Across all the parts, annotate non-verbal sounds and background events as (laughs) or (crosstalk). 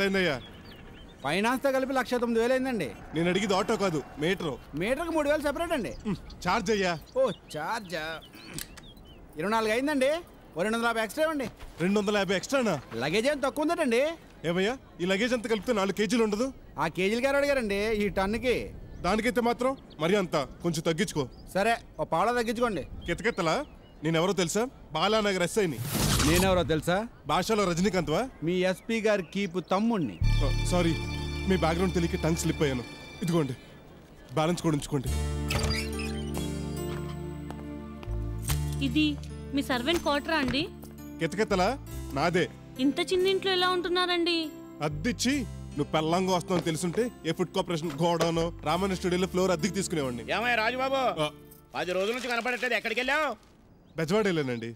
ఎంత అయిందయ్యా ఫైనాన్స్తో కలిపి లక్ష తొమ్మిది వేలు అయిందండి. నేను అడిగింది ఆటో కాదు మీటరు. మీటర్కి మూడు వేలు సెపరేట్ అండి. చార్జ్ అయ్యా. ఓ చార్జా ఇరవై నాలుగు అయిందండి. ఓ రెండు వందల యాభై ఎక్స్ట్రా ఇవ్వండి. రెండు వందల యాభై ఎక్స్ట్రానా లగేజ్ ఏం తక్కువ ఉందటండి. ఏమయ్యా ఈ లగేజ్ అంతా కలిపితే నాలుగు కేజీలు ఉండదు? ఆ కేజీలు గారు అడిగారండి ఈ టన్నుకి? దానికైతే మాత్రం మరి అంత కొంచెం తగ్గించుకో. సరే ఓ పావులా తగ్గించుకోండి. కితకెత్తలా నేనెవరో తెలుసా? బాలానగర్ ఎస్ఐని. నేనెవరో తెలుసా? భాషలో రజనీకాంత్వా? మీ ఎస్పీ గారి కీపు తమ్ముణ్ణి. సారీ. మీ బ్యాక్గ్రౌండ్ తెలియక టంగ్ స్లిప్ అయ్యాను. ఇదిగోండి. బ్యాలెన్స్ కూడా ఉంచుకోండి. ఇది మీ సర్వెంట్ క్వార్టరా అండి? కితకెత్తలా నాదే. ఇంత చిన్న ఇంట్లో ఎలా ఉంటున్నారండి? అద్దిచ్చి నువ్వు పెళ్ళంగా వస్తావు తెలుసుంటే ఏ ఫుడ్ కార్పొరేషన్ గోడౌన్ రామాయణ స్టూడియోలో ఫ్లోర్ అద్దెకి తీసుకునేవాడిని. ఏమయ్య రాజుబాబు? ఆ, పది రోజుల నుంచి కనపడట్లేదు. ఎక్కడికి వెళ్ళావు బెజవాడేలేనండి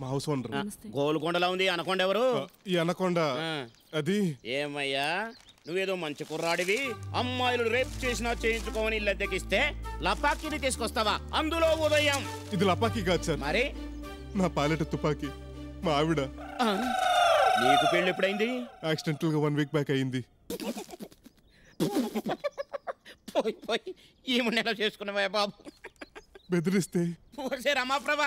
మా హౌస్ ఓనర్ గోల్కొండలా ఉంది అనకొండ ఎవరు? ఈ అనకొండ. ఆ. అది? ఏమయ్యా? నువ్వేదో మంచి కుర్రాడివి. అమ్మాయిలు రేప్ చేసినా చేయించుకోమని ఇల్లు అద్దెకిస్తే లపాకిని తీసుకొస్తావా? అందులో ఉదయం. ఇది లపాకి కాదు సార్. మరి? నా పాలెట తుపాకీ. మా ఆవిడ. నీకు పెళ్ళి ఎప్పుడైంది? యాక్సిడెంటల్గా వన్ వీక్ బ్యాక్ అయింది. పోయి పోయి. ఈమె నెల చేసుకున్నావా బాబు? బెదిరిస్తే. పోసే రమాప్రభ.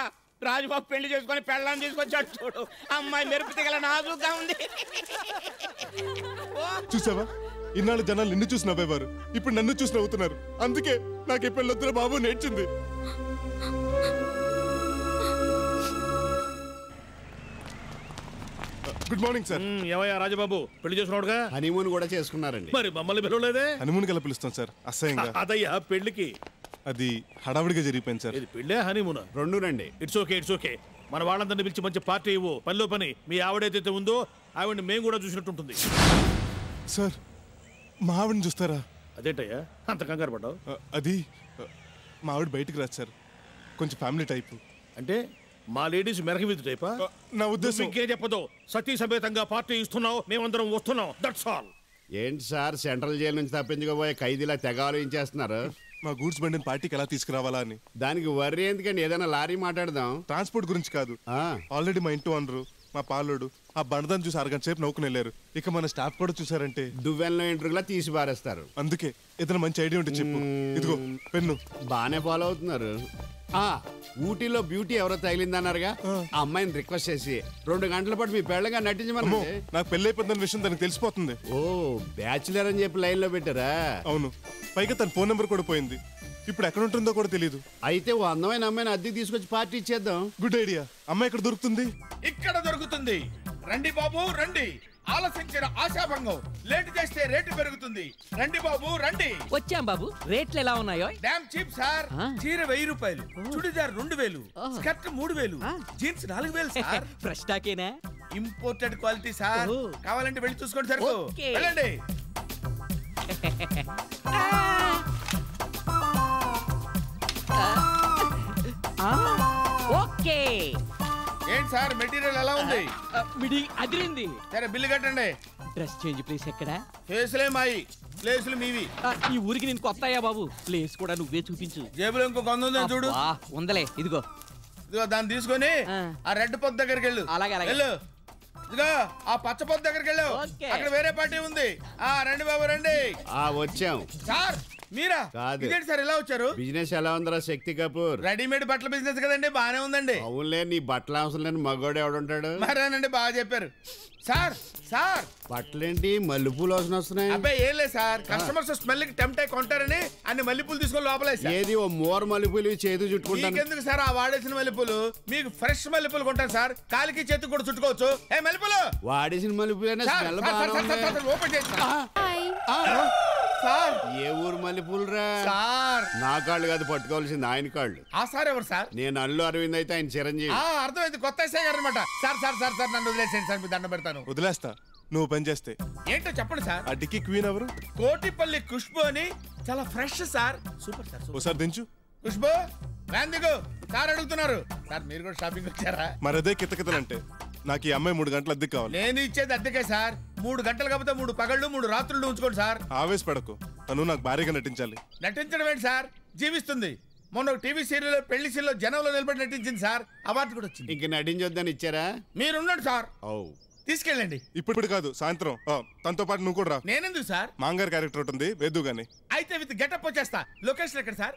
రాజుబాబు పెళ్ళి చేసుకొని పెళ్ళాన్ని తీసుకొచ్చాడు చూడు. అమ్మాయి మెరుపు తిగల నాజుగా ఉంది. చూసావా? ఇన్నాళ్ళు జనాలు నిన్ను చూసి నవ్వేవారు. ఇప్పుడు నన్ను చూసి నవ్వుతున్నారు. అందుకే నాకు ఈ పెళ్ళొద్దున బాబు నేర్చింది. Good morning sir. ఏమయ్యా రాజబాబు? పెళ్ళి చేసుకున్నాడుగా హనీమూన్ కూడా చేసుకున్నారండి. మరి మమ్మల్ని పిలవలేదే? హనుమూన్ గల పిలుస్తాం సార్? అసహ్యంగా. అదయ్యా పెళ్ళికి అది హడావిడిగా జరిగిపోయింది సార్. ఇది పెళ్ళే హనీమూన్. రెండునండి ఇట్స్ ఓకే ఇట్స్ ఓకే మన వాళ్ళందరినీ పిలిచి మంచి పార్టీ ఇవ్వు. పనిలో పని. మీ ఆవిడైతే ఉందో ఆవిడని మేము కూడా చూసినట్టుంటుంది సార్ మా ఆవిడని చూస్తారా? అదేంటయ్యా? అంత కంగారు పడ్డావు? అది మా ఆవిడ బయటికి రాదు సార్. కొంచెం ఫ్యామిలీ టైప్. అంటే మా లేడీస్ మెరక విధు టైపా? నా ఉద్దేశం ఇంకే చెప్పదు. సతీ సమేతంగా పార్టీ ఇస్తున్నావు. మేమందరం వస్తున్నాం. దట్స్ ఆల్ ఏంటి సార్ సెంట్రల్ జైలు నుంచి తప్పించుకోబోయే ఖైదీలా తెగ ఆలోచించేస్తున్నారు? మా గూడ్స్ బండిని పార్టీకి ఎలా తీసుకురావాలా అని. దానికి వర్రీ ఎందుకండి? ఏదైనా లారీ మాట్లాడదాం. ట్రాన్స్పోర్ట్ గురించి కాదు. ఆల్రెడీ మా ఇంటి అనరు మా పాలోడు ఆ బండదాన్ని చూసి అరగంట సేపు నవ్వుకుని వెళ్ళారు. ఇక మన స్టాఫ్ కూడా చూసారంటే. దువ్వెనలో ఇంటర్వ్యూలా తీసి పారేస్తారు. అందుకే ఏదైనా మంచి ఐడియా ఉంటే చెప్పు. ఇదిగో పెన్ను బాగానే ఫాలో అవుతున్నారు. ఆ ఊటీలో బ్యూటీ ఎవరో తగిలిందన్నారుగా? ఆ. అమ్మాయిని రిక్వెస్ట్ చేసి రెండు గంటల పాటు మీ పెళ్ళగా అమ్మో నటించమని నాకు పెళ్ళి అయిపోతుందన్న విషయం తనకు తెలిసిపోతుంది. ఓ బ్యాచులర్ అని చెప్పి లైన్లో పెట్టారా? అవును. పైగా తన ఫోన్ నెంబర్ కూడా పోయింది. ఇప్పుడు ఎక్కడ ఉంటుందో కూడా తెలియదు అయితే ఓ అందమైన అమ్మాయిని అద్దెకి తీసుకొచ్చి పార్టీ ఇచ్చేద్దాం. గుడ్ ఐడియా అమ్మాయి ఎక్కడ దొరుకుతుంది? ఇక్కడ దొరుకుతుంది. రండి బాబు రండి. ఆలసించిన ఆశాభంగం. లేట్ చేస్తే రేటు పెరుగుతుంది. రండి బాబు రండి. వచ్చాం బాబు. రేట్లు ఎలా ఉన్నాయో? Damn cheap sir. చీర వెయ్యి రూపాయలు. చుడిదార్ రెండు వేలు. స్కర్ట్ మూడు వేలు. జీన్స్ నాలుగు వేలు సార్. (laughs) ఫ్రెష్ టాకేనా ఇంపోర్టెడ్ క్వాలిటీ సార్. కావాలంటే వెళ్ళి చూసుకోండి ఓకే. వెళ్ళండి. (laughs) ఏంటి సార్? మెటీరియల్ ఎలా ఉంది? మిడి అదిరింది. సరే బిల్లు కట్టండి. డ్రెస్ చేంజ్ ప్లేస్ ఎక్కడ? ఫేసులే మాయి. ప్లేసులు మీవి. ఈ ఊరికి నేను కొత్త అయ్యా బాబు. ప్లేస్ కూడా నువ్వే చూపించు. జేబులో ఇంకో కొంద ఉందని చూడు. ఉందలే ఇదిగో. ఇదిగో దాన్ని తీసుకొని ఆ. ఆ రెడ్ పొద్దు దగ్గరికి వెళ్ళు. అలాగే, అలాగే. వెళ్ళు. ఇదిగో ఆ పచ్చ పొద్దు దగ్గరికి వెళ్ళు. ఓకే. అక్కడ వేరే పార్టీ ఉంది. ఆ రండి బాబు రండి. ఆ వచ్చాం. సార్ మీరా? కాదు. ఇదేంటి సార్ ఇలా వచ్చారు? బిజినెస్ ఎలా ఉందిరా శక్తి కపూర్? రెడీమేడ్ బట్టల బిజినెస్ కదండి బానే ఉందండి. అవునులే నీ బట్టలు అవసరం లేని మగోడు ఎవడుంటాడు? మరేనండి బాగా చెప్పారు. Sir sir! బట్టలేంటి? మల్లెపూలు వాసన వస్తున్నాయి. అబ్బాయి ఏం లేదు సార్. కస్టమర్స్ స్మెల్కి టెంప్ట్ అయి కొంటారని అన్ని మల్లెపూలు తీసుకొని లోపలేసా ఏది ఓ మోర్ మల్లెపూలు చేతి చుట్టుకుంటాను. మీకెందుకు సార్ ఆ వాడేసిన మల్లెపూలు? మీకు ఫ్రెష్ మల్లెపూలు కొంటారు సార్. కాలికి చేతికి కూడా చుట్టుకోవచ్చు. ఏ మల్లెపూలు! వాడేసిన మల్లెపూలు సార్, స్మెల్ బాగా ఓపెన్ చేయండి సార్. ఏ ఊరు మల్లెపూలు రా సార్. నా కాళ్ళు కాదు పట్టుకోవాల్సింది ఆయన కాళ్ళు. ఆ సార్ ఎవరు సార్? నేను అల్లు అరవింద్ అయితే ఆయన చిరంజీవి. ఆ అర్థమైంది. కొత్త గారు అనమాట సార్ సార్ సార్ సార్ నన్ను వదిలేసేయండి సార్ మీ దండం పెడతాను. వదిలేస్తా. నువ్వు పని చేస్తే. ఏంటో చెప్పండి సార్. ఆ డిక్కీ క్వీన్ ఎవరు? కోటిపల్లి ఖుష్బు అని చాలా fresh sir. Super sir super. ఒకసారి దించు. ఖుష్బు దిగు సార్ అడుగుతున్నారు. సార్ మీరు కూడా షాపింగ్ వచ్చారా? మరి అదే కితకితలంటే. నాకు ఈ అమ్మాయి మూడు గంటల అద్దెకి కావాలి. నేను ఇచ్చేది అద్దెకే సార్. మూడు గంటలు కాకపోతే మూడు పగళ్ళు మూడు రాత్రులు ఉంచుకోండి సార్. ఆవేశపడకు. తను నాకు భారీగా నటించాలి. నటించడం ఏంటి సార్? జీవిస్తుంది. మొన్న ఒక టీవీ సీరియల్ పెళ్ళి సీరియల్ జనంలో నిలబడి నటించింది సార్. అవార్డు కూడా వచ్చింది. ఇంక నటించొద్దని ఇచ్చారా? మీరున్నాడు సార్. ఓ తీసుకెళ్ళండి. ఇప్పుడు కాదు సాయంత్రం. ఆ, తనతో పాటు నువ్వు కూడా రా. నేనెందుకు సార్? మాంగారు క్యారెక్టర్ ఉంటుంది వేద్దు గాని అయితే విత్ గెటప్ వచ్చేస్తా. లొకేషన్ ఎక్కడ సార్?